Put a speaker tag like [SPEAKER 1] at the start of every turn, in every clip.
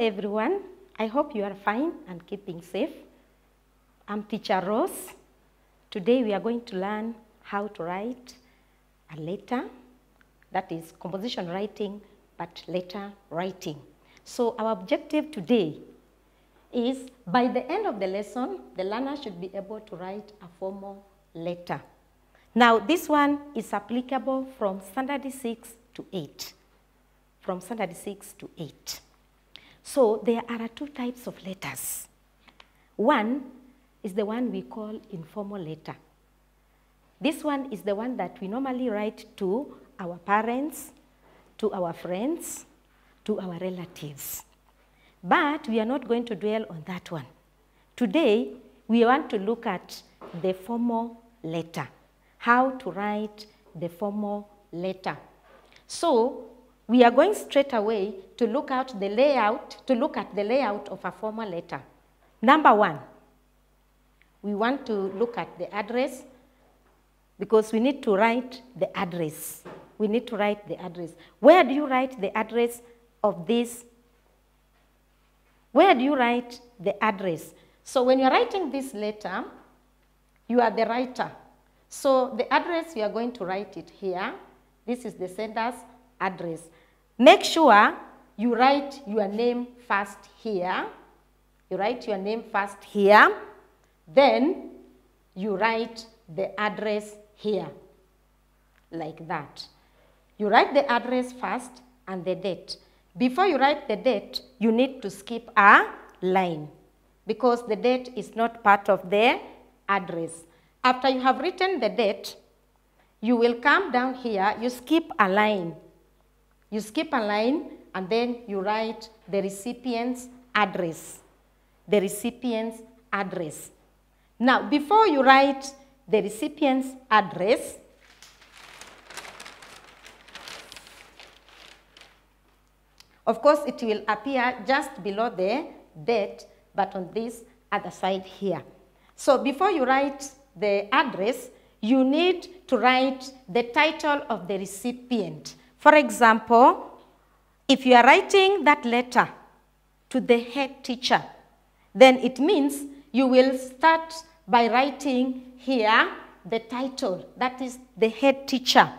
[SPEAKER 1] everyone. I hope you are fine and keeping safe. I'm teacher Rose. Today we are going to learn how to write a letter, that is composition writing, but letter writing. So our objective today is by the end of the lesson, the learner should be able to write a formal letter. Now this one is applicable from standard 6 to 8. From standard 6 to 8. So there are two types of letters. One is the one we call informal letter. This one is the one that we normally write to our parents, to our friends, to our relatives. But we are not going to dwell on that one. Today, we want to look at the formal letter, how to write the formal letter. So we are going straight away to look at the layout, to look at the layout of a formal letter. Number one, we want to look at the address because we need to write the address. We need to write the address. Where do you write the address of this? Where do you write the address? So when you're writing this letter, you are the writer. So the address, we are going to write it here. This is the sender's address. Make sure you write your name first here. You write your name first here. Then you write the address here, like that. You write the address first and the date. Before you write the date, you need to skip a line because the date is not part of the address. After you have written the date, you will come down here, you skip a line. You skip a line and then you write the recipient's address. The recipient's address. Now, before you write the recipient's address, of course, it will appear just below the date, but on this other side here. So before you write the address, you need to write the title of the recipient. For example, if you are writing that letter to the head teacher, then it means you will start by writing here the title, that is the head teacher.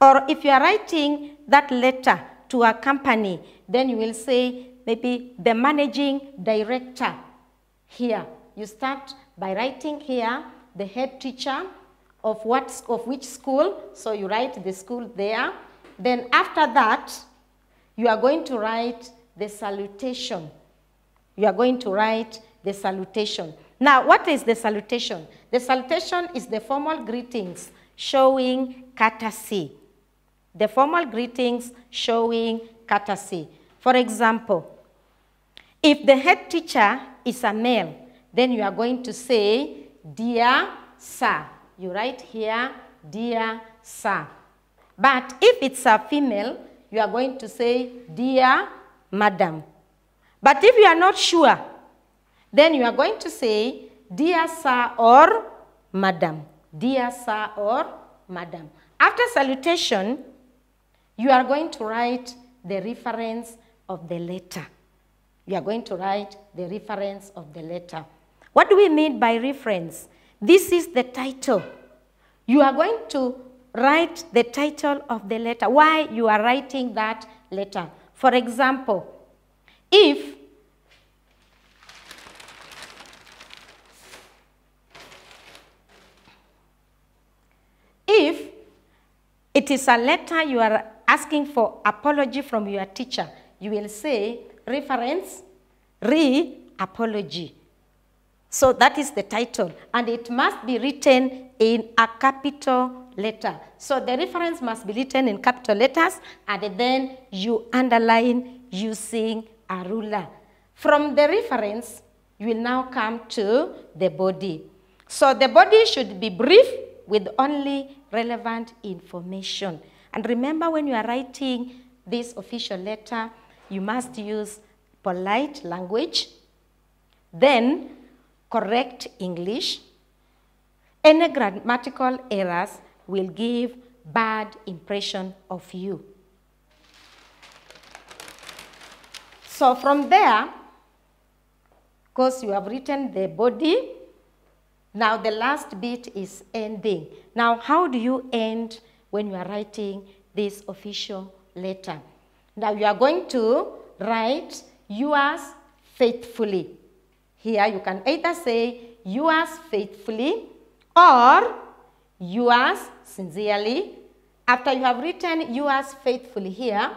[SPEAKER 1] Or if you are writing that letter to a company, then you will say maybe the managing director here. You start by writing here the head teacher of, what, of which school, so you write the school there. Then after that, you are going to write the salutation. You are going to write the salutation. Now, what is the salutation? The salutation is the formal greetings showing courtesy. The formal greetings showing courtesy. For example, if the head teacher is a male, then you are going to say, Dear Sir. You write here, Dear Sir. But if it's a female, you are going to say, Dear Madam. But if you are not sure, then you are going to say, Dear Sir or Madam. Dear Sir or Madam. After salutation, you are going to write the reference of the letter. You are going to write the reference of the letter. What do we mean by reference? This is the title. You are going to write the title of the letter, why you are writing that letter. For example, if if it is a letter you are asking for apology from your teacher, you will say reference, re-apology. So that is the title, and it must be written in a capital letter. So the reference must be written in capital letters, and then you underline using a ruler. From the reference, you will now come to the body. So the body should be brief with only relevant information. And remember when you are writing this official letter, you must use polite language, then correct English. Any grammatical errors will give bad impression of you. So from there, because you have written the body, now the last bit is ending. Now, how do you end when you are writing this official letter? Now you are going to write yours faithfully. Here you can either say yours faithfully or yours sincerely. After you have written yours faithfully here,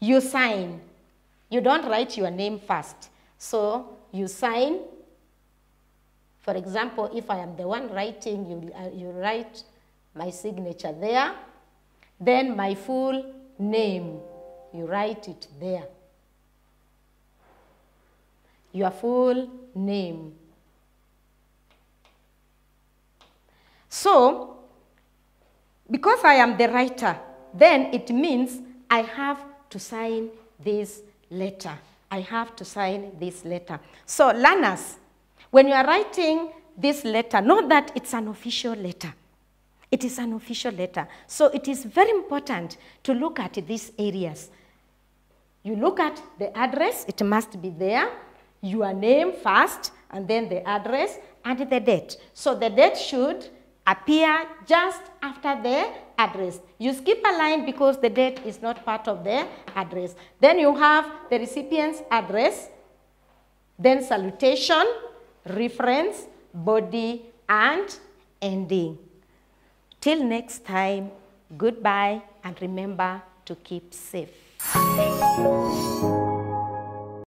[SPEAKER 1] you sign. You don't write your name first. So you sign. For example, if I am the one writing, you, uh, you write my signature there. Then my full name, you write it there. Your full name. So, because I am the writer, then it means I have to sign this letter. I have to sign this letter. So, learners, when you are writing this letter, know that it's an official letter. It is an official letter. So, it is very important to look at these areas. You look at the address, it must be there, your name first, and then the address and the date. So, the date should appear just after the address. You skip a line because the date is not part of the address. Then you have the recipient's address, then salutation, reference, body, and ending. Till next time, goodbye and remember to keep safe.